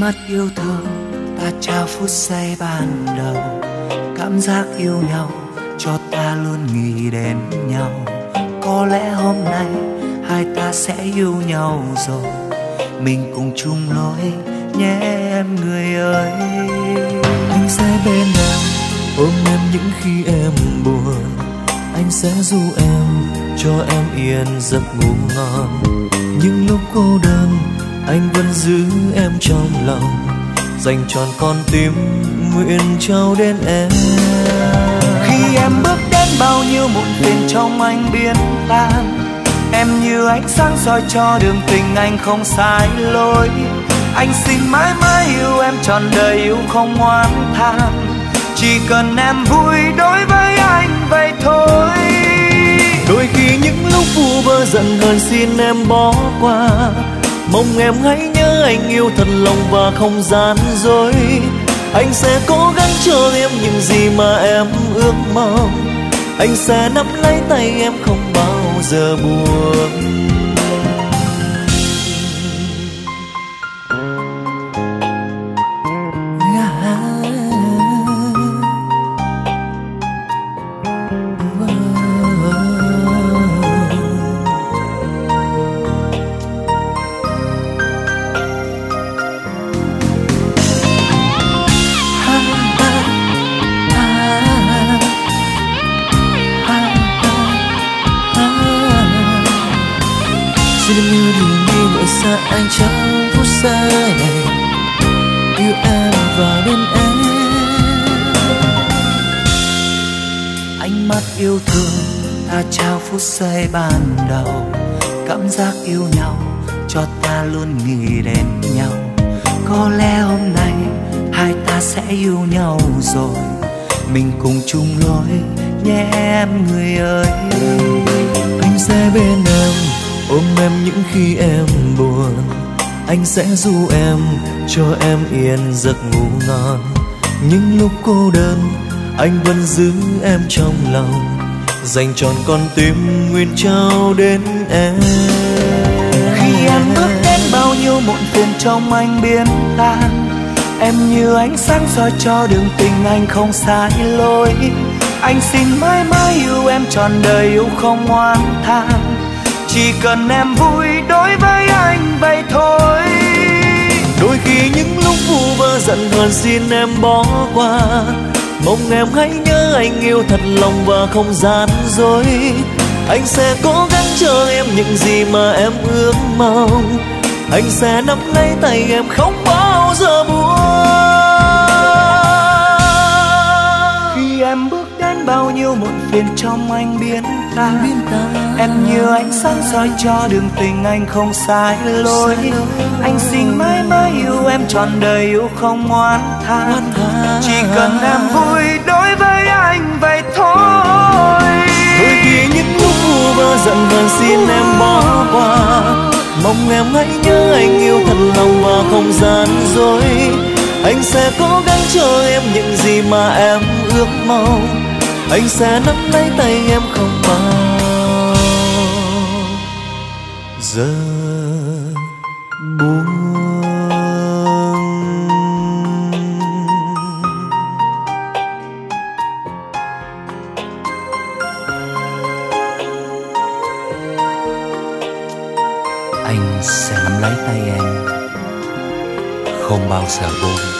mắt yêu thương, ta trao phút giây ban đầu. Cảm giác yêu nhau, cho ta luôn nghĩ đến nhau. Có lẽ hôm nay, hai ta sẽ yêu nhau rồi. Mình cùng chung lối, nhé em người ơi. Anh sẽ bên em, ôm em những khi em buồn. Anh sẽ du em, cho em yên giấc ngủ ngon. Những lúc cô đơn anh vẫn giữ em trong lòng dành tròn con tim nguyện trao đến em. Khi em bước đến bao nhiêu muộn phiền trong anh biến tan em như ánh sáng soi cho đường tình anh không sai lối. Anh xin mãi mãi yêu em trọn đời yêu không oán than chỉ cần em vui đối với anh vậy thôi. Đôi khi những lúc vu vơ giận hờn xin em bỏ qua mong em hãy nhớ anh yêu thật lòng và không gian dối. Anh sẽ cố gắng cho em những gì mà em ước mong. Anh sẽ nắm lấy tay em không bao giờ buồn. Xin em như đường đi ngồi xa anh trong phút giây này. Yêu em và bên em. Ánh mắt yêu thương ta trao phút giây ban đầu. Cảm giác yêu nhau cho ta luôn nghĩ đến nhau. Có lẽ hôm nay hai ta sẽ yêu nhau rồi. Mình cùng chung lối, nhé em người ơi. Anh sẽ bên em ôm em những khi em buồn. Anh sẽ du em, cho em yên giấc ngủ ngon. Những lúc cô đơn, anh vẫn giữ em trong lòng. Dành tròn con tim nguyện trao đến em. Khi em bước đến bao nhiêu muộn phiền trong anh biến tan. Em như ánh sáng soi cho đường tình anh không sai lối. Anh xin mãi mãi yêu em trọn đời, yêu không oán than chỉ cần em vui đối với anh vậy thôi. Đôi khi những lúc vu vơ giận hờn xin em bỏ qua. Mong em hãy nhớ anh yêu thật lòng và không gian dối. Anh sẽ cố gắng cho em những gì mà em ước mong. Anh sẽ nắm lấy tay em không bao giờ buông khi em bước đến bao nhiêu muộn phiền trong anh biến ta. Em như ánh sáng soi cho đường tình anh không sai lối. Anh xin mãi mãi yêu em trọn đời, yêu không ngoan than chỉ cần em vui đối với anh vậy thôi. Đôi khi những lúc vu vơ, giận và xin em bỏ qua. Mong em hãy nhớ anh yêu thật lòng và không gian dối. Anh sẽ cố gắng cho em những gì mà em ước mong anh sẽ nắm lấy tay em không bao giờ buông anh sẽ nắm lấy tay em không bao giờ buông